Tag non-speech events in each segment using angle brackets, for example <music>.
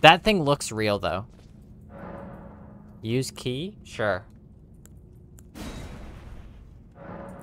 That thing looks real, though. Use key? Sure.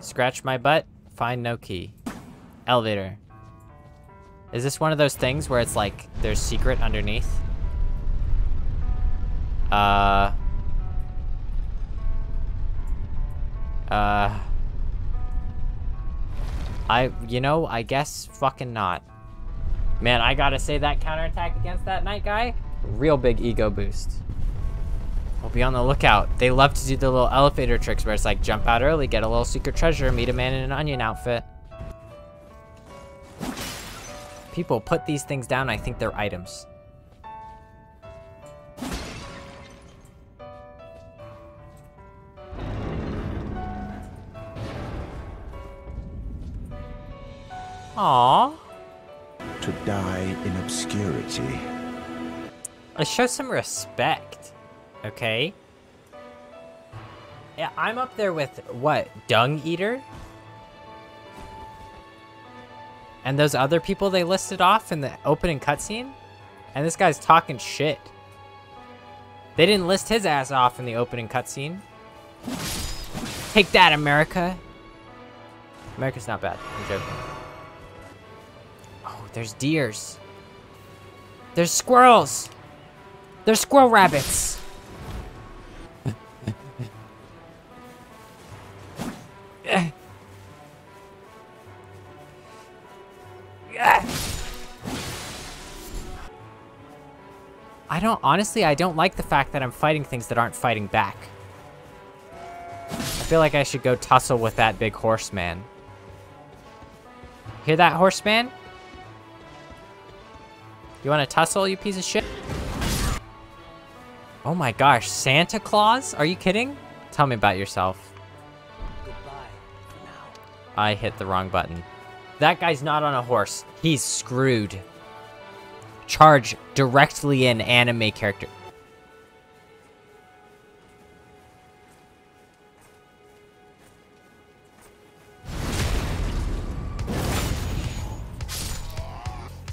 Scratch my butt? Find no key. Elevator. Is this one of those things where it's like, there's secret underneath? Uh... Uh... I, you know, I guess fucking not. Man, I gotta say that counterattack against that knight guy, real big ego boost. We'll be on the lookout. They love to do the little elevator tricks where it's like jump out early, get a little secret treasure, meet a man in an onion outfit. People put these things down, I think they're items. Aww. Die in obscurity. Let's show some respect, okay? Yeah, I'm up there with, what, Dung Eater? And those other people they listed off in the opening cutscene? And this guy's talking shit. They didn't list his ass off in the opening cutscene. Take that, America! America's not bad. I'm joking. There's deers. There's squirrels! There's squirrel rabbits! I don't, honestly, I don't like the fact that I'm fighting things that aren't fighting back. I feel like I should go tussle with that big horseman. Hear that, horseman? You want to tussle, you piece of shit? Oh my gosh, Santa Claus? Are you kidding? Tell me about yourself. I hit the wrong button. That guy's not on a horse. He's screwed. Charge directly in anime character.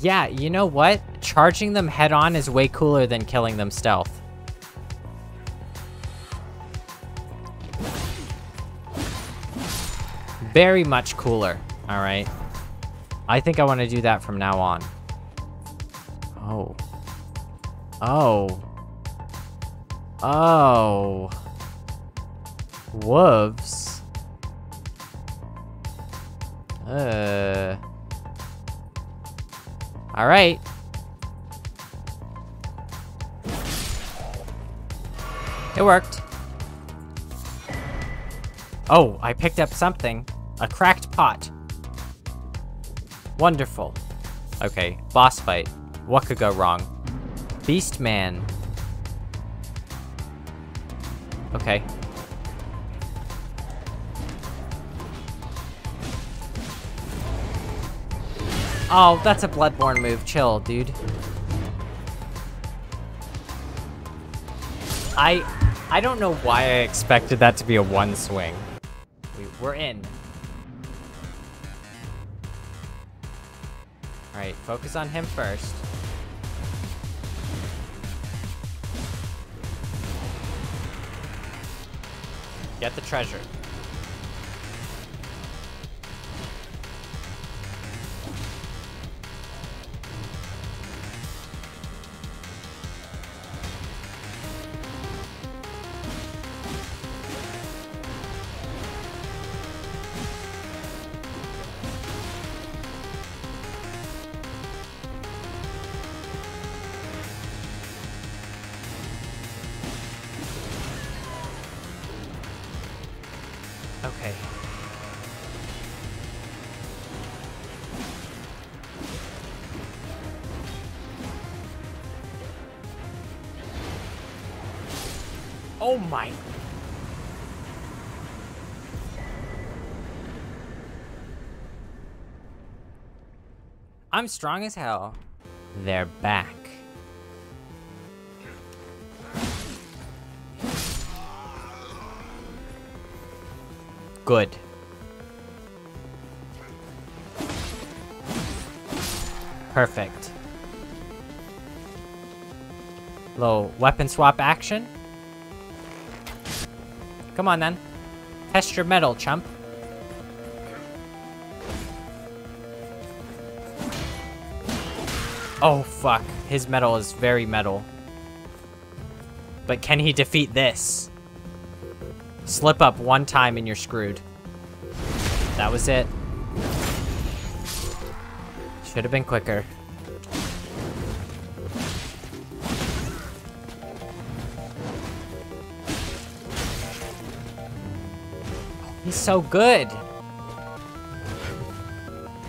Yeah, you know what? Charging them head on is way cooler than killing them stealth. Very much cooler, alright? I think I want to do that from now on. Oh. Oh. Oh. Wolves. Uh. Alright. It worked. Oh, I picked up something. A cracked pot. Wonderful. Okay, boss fight. What could go wrong? Beast Man. Okay. Oh, that's a Bloodborne move. Chill, dude. I... I don't know why I expected that to be a one swing. We, we're in. Alright, focus on him first. Get the treasure. Oh my. I'm strong as hell. They're back. Good. Perfect. Little weapon swap action. Come on then. Test your metal, chump. Oh, fuck. His metal is very metal. But can he defeat this? Slip up one time and you're screwed. That was it. Should have been quicker. He's so good.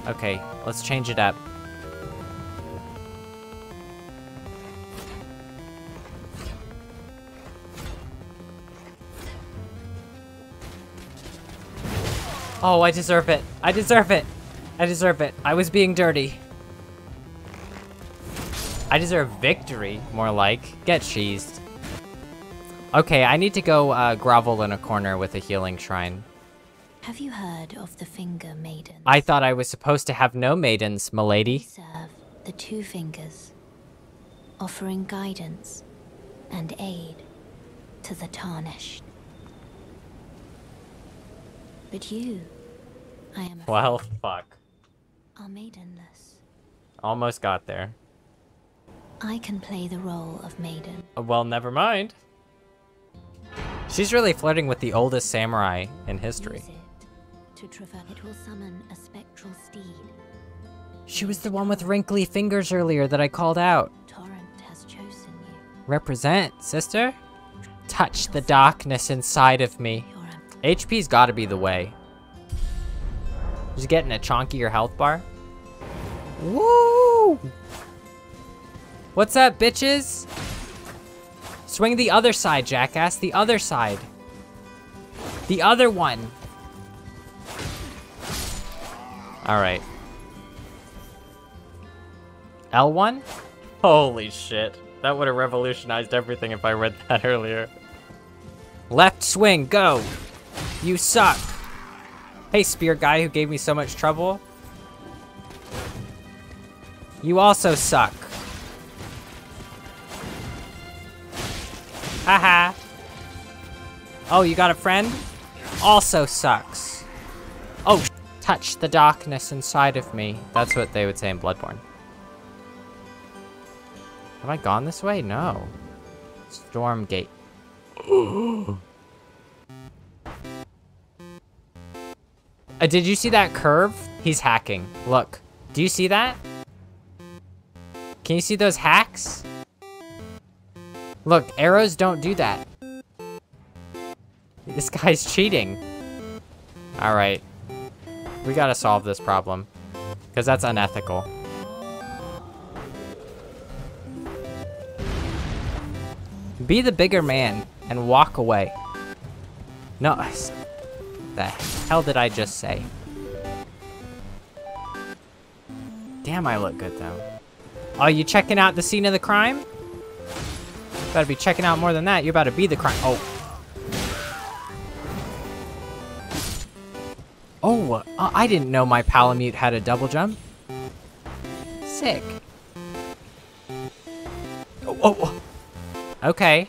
Okay, let's change it up. Oh, I deserve it. I deserve it. I deserve it. I was being dirty. I deserve victory, more like. Get cheesed. Okay, I need to go uh, grovel in a corner with a healing shrine. Have you heard of the Finger Maidens? I thought I was supposed to have no maidens, milady. serve the Two Fingers, offering guidance and aid to the Tarnished. But you, I am Well, fuck. are maidenless. Almost got there. I can play the role of maiden. Uh, Well, never mind. She's really flirting with the oldest samurai in history. It to traverse. It will summon a spectral steed. She was the one with wrinkly fingers earlier that I called out. Torrent has chosen you. Represent, sister? Touch the darkness inside of me. HP's gotta be the way. Just getting a chonkier health bar. Woo! What's up, bitches? Swing the other side, jackass. The other side. The other one. Alright. L1? Holy shit. That would have revolutionized everything if I read <laughs> that earlier. Left swing, go! You suck! Hey, spear guy who gave me so much trouble. You also suck. Haha. oh, you got a friend? Also sucks. Touch the darkness inside of me. That's what they would say in Bloodborne. Have I gone this way? No. Stormgate. Uh, did you see that curve? He's hacking. Look. Do you see that? Can you see those hacks? Look, arrows don't do that. <laughs> This guy's cheating. Alright. We gotta solve this problem. Because that's unethical. Be the bigger man and walk away. No, the hell did I just say? Damn, I look good though. Are you checking out the scene of the crime? Better be checking out more than that. You're about to be the crime. Oh. Oh, uh, I didn't know my Palamute had a double jump. Sick. Oh, oh, oh. Okay.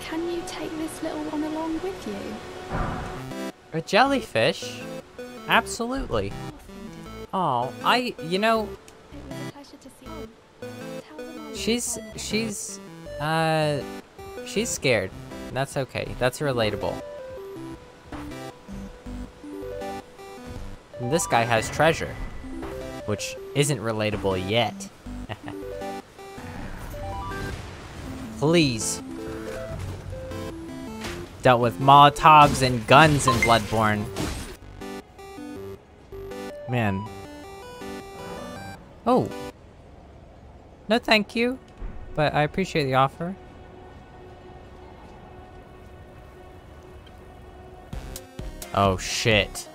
Can you take this little one along with you? A jellyfish? Absolutely. Oh, I, you know, It was a pleasure to see you. Tell them I she's, she's, uh, she's scared. That's okay. That's relatable. And this guy has treasure, which isn't relatable yet. <laughs> Please. Dealt with Molotovs and guns in Bloodborne. Man. Oh. No, thank you. But I appreciate the offer. Oh, shit.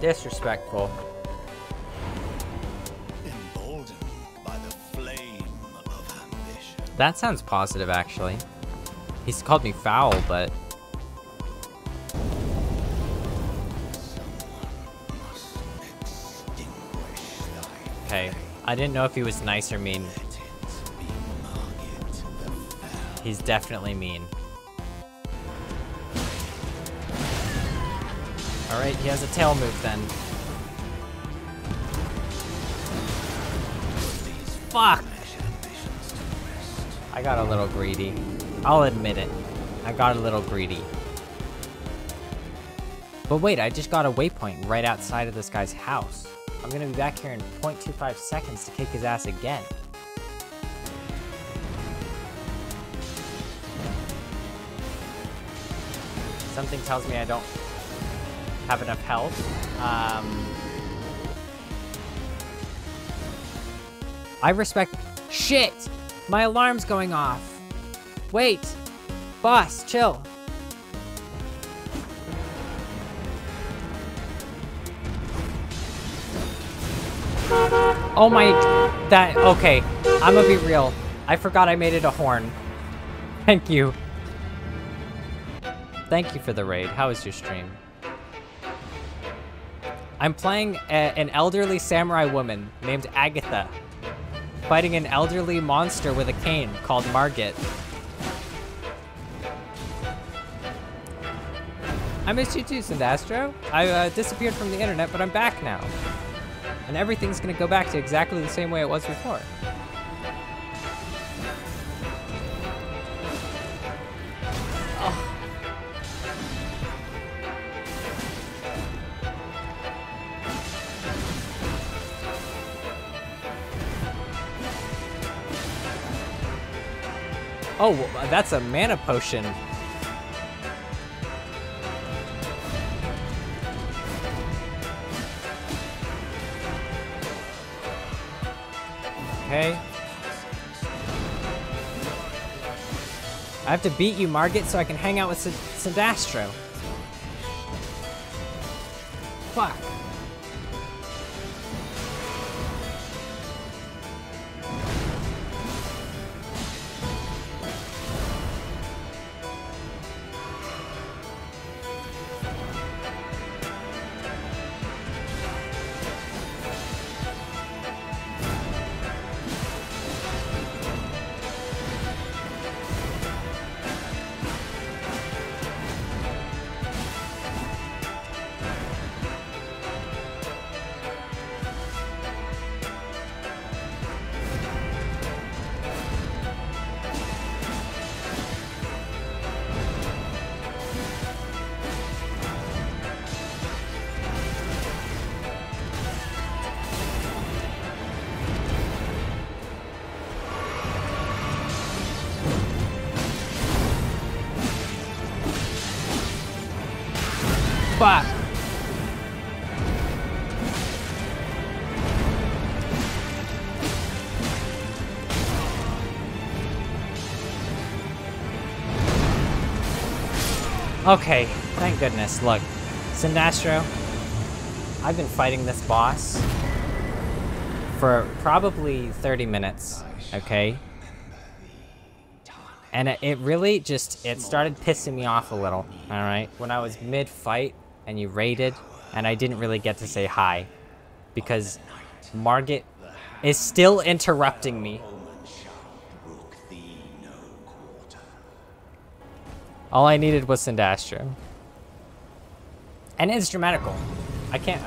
Disrespectful. That sounds positive, actually. He's called me foul, but... Okay, I didn't know if he was nice or mean. He's definitely mean. Alright, he has a tail move then. Fuck! I got a little greedy. I'll admit it. I got a little greedy. But wait, I just got a waypoint right outside of this guy's house. I'm gonna be back here in 0.25 seconds to kick his ass again. Something tells me I don't have enough health. Um, I respect- Shit! My alarm's going off. Wait! Boss, chill. Oh my, that, okay. I'm gonna be real. I forgot I made it a horn. Thank you. Thank you for the raid. How was your stream? I'm playing a, an elderly samurai woman named Agatha, fighting an elderly monster with a cane called Margit. I missed you too, Sindastro. I uh, disappeared from the internet, but I'm back now. And everything's gonna go back to exactly the same way it was before. Oh, that's a mana potion. Okay. I have to beat you, Margit, so I can hang out with S Sindastro. Fuck. Fuck. Okay, thank goodness. Look, Sindastro, I've been fighting this boss for probably 30 minutes, okay? And it, it really just, it started pissing me off a little, alright? When I was mid-fight and you raided, and I didn't really get to say hi. Because Margit is still interrupting me. All I needed was Sindastro. And instrumental. I can't...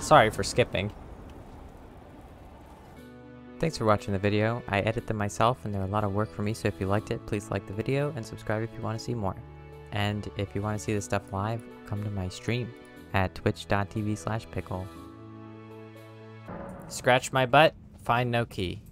Sorry for skipping. Thanks for watching the video. I edit them myself and they're a lot of work for me, so if you liked it, please like the video and subscribe if you want to see more. And if you want to see this stuff live, come to my stream at twitch.tv slash piggol. Scratch my butt, find no key.